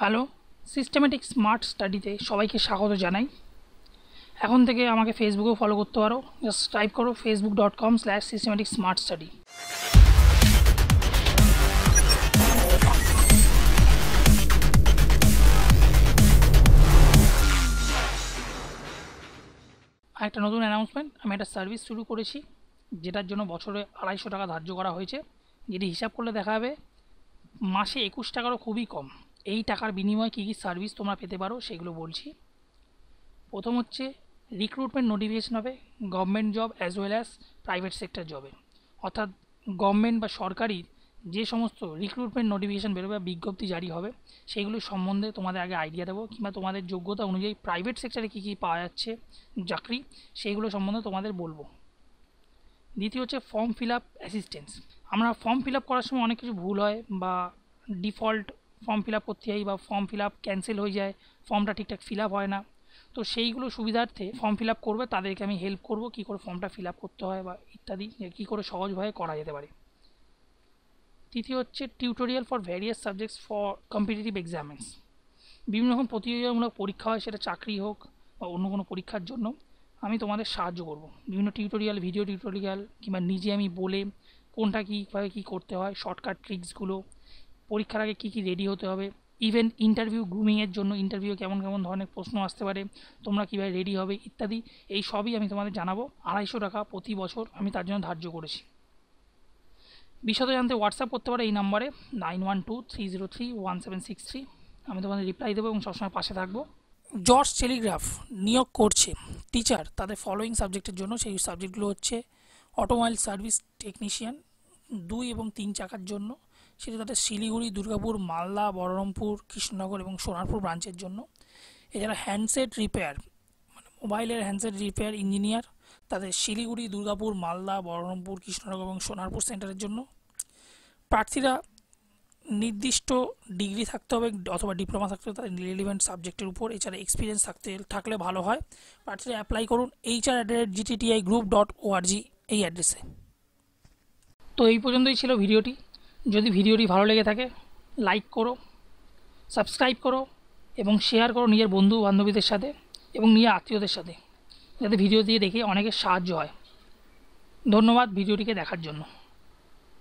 Hello systematic smart স্টাডিতে সবাইকে স্বাগত জানাই। এখন থেকে আমাকে ফেসবুকেও ফলো করতে পারো। জাস্ট টাইপ করো Facebook dot com slash systematic smart study একটা নতুন অ্যানাউন্সমেন্ট আমি একটা সার্ভিস শুরু করেছি, যেটার জন্য বছরে আড়াইশো টাকা ধার্য করা হয়েছে। যেটি হিসাব করলে দেখা যাবে, মাসে একুশ টাকারও খুবই কম। এই টাকার বিনিময়ে কী কী সার্ভিস তোমরা পেতে পারো সেগুলো বলছি। প্রথম হচ্ছে রিক্রুটমেন্ট নোটিফিকেশন হবে government job as well as private sector জবে অর্থাৎ গভর্নমেন্ট বা সরকারি যে সমস্ত রিক্রুটমেন্ট নোটিফিকেশান বেরোবে বা বিজ্ঞপ্তি জারি হবে সেইগুলো সম্বন্ধে তোমাদের আগে আইডিয়া দেবো কিংবা তোমাদের যোগ্যতা অনুযায়ী প্রাইভেট সেক্টরে কী কী পাওয়া যাচ্ছে, চাকরি সেইগুলো সম্বন্ধে তোমাদের বলব। দ্বিতীয় হচ্ছে ফর্ম ফিল আপ অ্যাসিস্ট্যান্স আমরা ফর্ম ফিল আপ করার সময় অনেক কিছু ভুল হয় বা ডিফল্ট ফর্ম ফিল আপ করতে যাই বা ফর্ম ফিল আপ ক্যান্সেল হয়ে যায় ফর্মটা ঠিকঠাক ফিল আপ হয় না। তো সেইগুলো সুবিধার্থে ফর্ম ফিল আপ করবে, তাদেরকে আমি হেল্প করব কী করে ফর্মটা ফিল আপ করতে হয় বা ইত্যাদি, কী করে সহজভাবে করা যেতে পারে। তৃতীয় হচ্ছে tutorial for various subjects for competitive examinations বিভিন্ন রকম প্রতিযোগিতামূলক পরীক্ষা হয়, সেটা চাকরি হোক বা অন্য কোনো পরীক্ষার জন্য। আমি তোমাদের সাহায্য করব। বিভিন্ন টিউটোরিয়াল ভিডিও টিউটোরিয়াল কিংবা নিজে আমি বলে কোনটা কীভাবে কী করতে হয় শর্টকাট ট্রিক্সগুলো পরীক্ষার আগে কী কী রেডি হতে হবে? ইভেন ইন্টারভিউ গ্রুমিংয়ের জন্য ইন্টারভিউ কেমন কেমন ধরনের প্রশ্ন আসতে পারে, তোমরা কীভাবে রেডি হবে ইত্যাদি, এই সবই আমি তোমাদের জানাব। আড়াইশো টাকা প্রতি বছর আমি তার জন্য ধার্য করেছি। বিশদ জানতে হোয়াটসঅ্যাপ করতে পারো এই নাম্বারে nine one two three zero three one seven six three আমি তোমাদের রিপ্লাই দেবো এবং সবসময় পাশে থাকব। জর্জ টেলিগ্রাফ নিয়োগ করছে। টিচার তাদের ফলোয়িং সাবজেক্টের জন্য, সেই সাবজেক্টগুলো হচ্ছে অটোমোবাইল সার্ভিস টেকনিশিয়ান দুই এবং তিন চাকার জন্য। সেটা তাদের শিলিগুড়ি, দুর্গাপুর, মালদা বহরমপুর কৃষ্ণনগর এবং সোনারপুর ব্রাঞ্চের জন্য। এছাড়া হ্যান্ডসেট রিপেয়ার মানে মোবাইলের হ্যান্ডসেট রিপেয়ার ইঞ্জিনিয়ার তাদের শিলিগুড়ি, দুর্গাপুর, মালদা বহরমপুর কৃষ্ণনগর এবং সোনারপুর সেন্টারের জন্য। প্রার্থীরা নির্দিষ্ট ডিগ্রি থাকতে হবে অথবা ডিপ্লোমা থাকতে হবে তাদের রিলেভেন্ট সাবজেক্টের উপর। এছাড়া এক্সপিরিয়েন্স থাকতে, থাকলে ভালো হয়। প্রার্থীরা অ্যাপ্লাই করুন HR at rate GTTI group dot ORG এই অ্যাড্রেসে তো এই পর্যন্তই ছিল ভিডিওটি। যদি ভিডিওটি ভালো লেগে থাকে লাইক করো সাবস্ক্রাইব করো এবং শেয়ার করো নিজের বন্ধু বান্ধবীদের সাথে এবং নিজের আত্মীয়দের সাথে, যাতে ভিডিও দিয়ে দেখে অনেকের সাহায্য হয়। ধন্যবাদ ভিডিওটিকে দেখার জন্য।